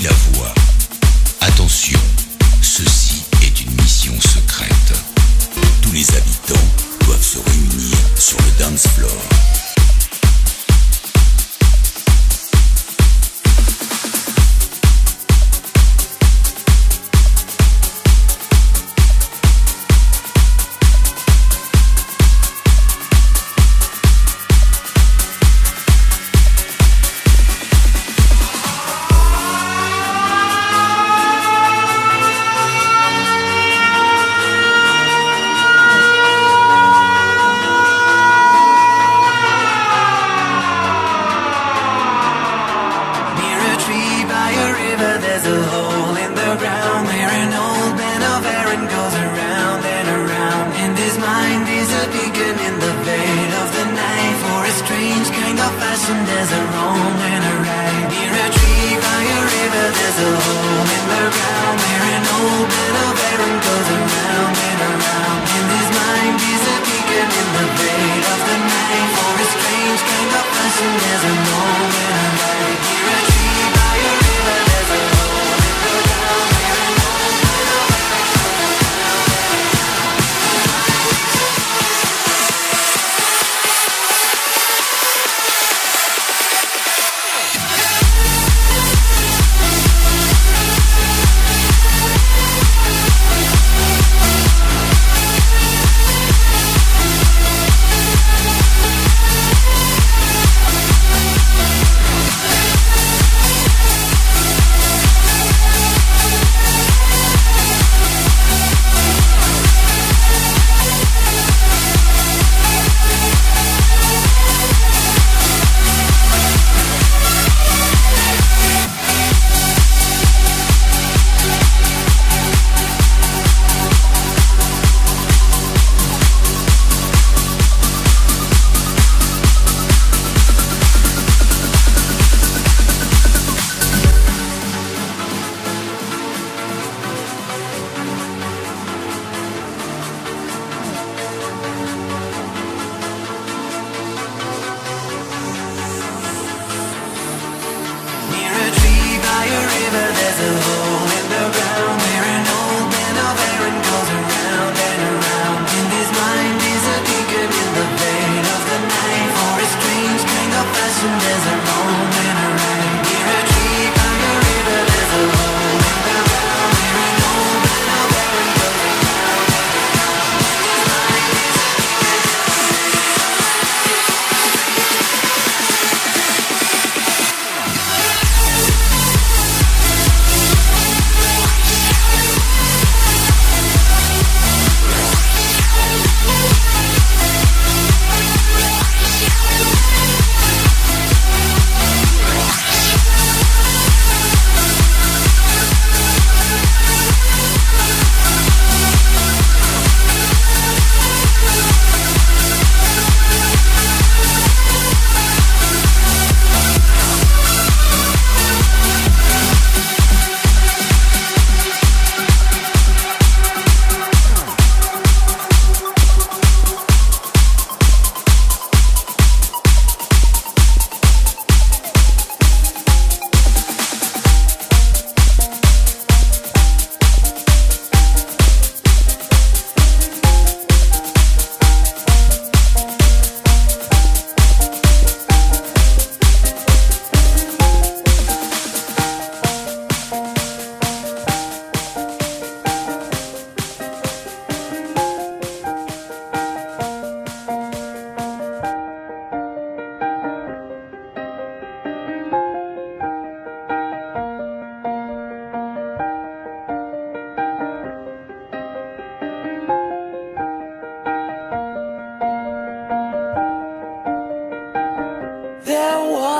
La voie. Attention, ceci est une mission secrète. Tous les habitants doivent se réunir sur le dance floor. and there's a wrong and a right. Near a tree by a river there's a hole in the ground. Where an old man of Erin goes around and around. In his mind is a beacon in the veil of the night. For a strange kind of passion there's a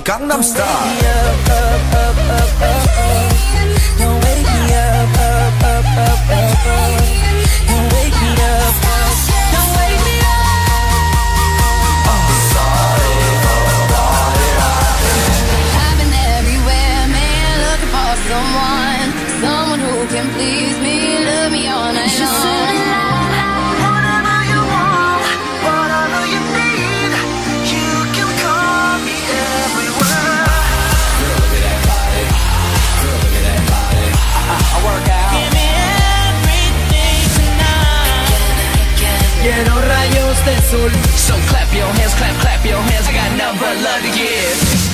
Bang Gangnam Style. Someone, someone who can please me So clap your hands, clap, clap your hands. I got number love to give.